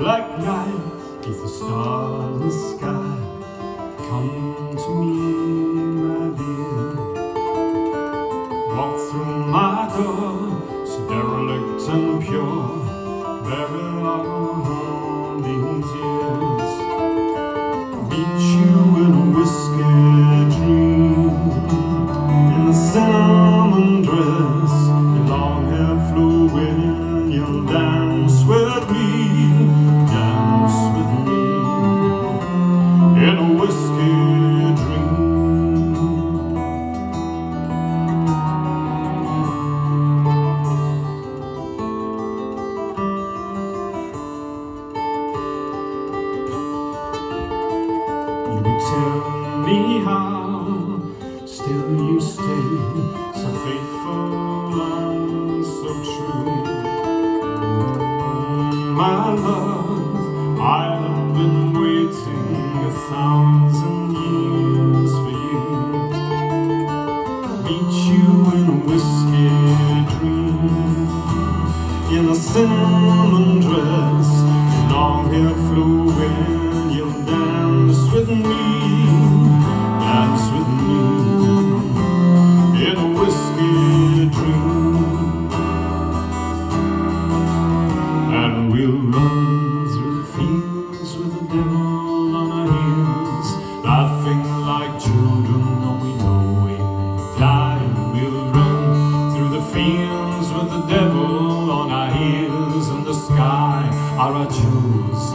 black night is a starless sky. Come to me, my dear. Tell me how still you stay so faithful and so true. My love, I have been waiting a thousand years for you. Meet you in a whiskey dream, in a cinnamon dress, we'll run through the fields with the devil on our heels, laughing like children, though we know we may die. We'll run through the fields with the devil on our heels, and the sky are our jewels,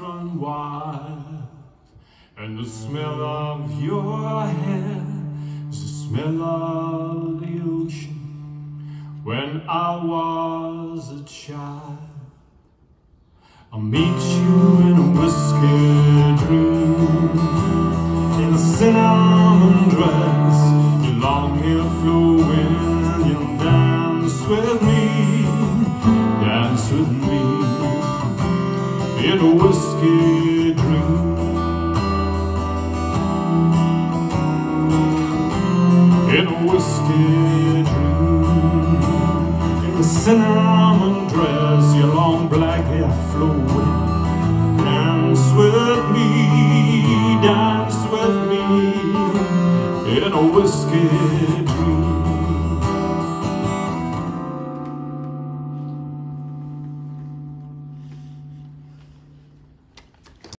run wild, and the smell of your hair is the smell of the ocean. When I was a child, I'll meet you in a whiskey dream in a cinnamon dress, your long hair flowing, you'll dance with me, dance with me in a whiskey dream. In a whiskey dream, in a cinnamon dress, your long black hair flowing. Dance with me,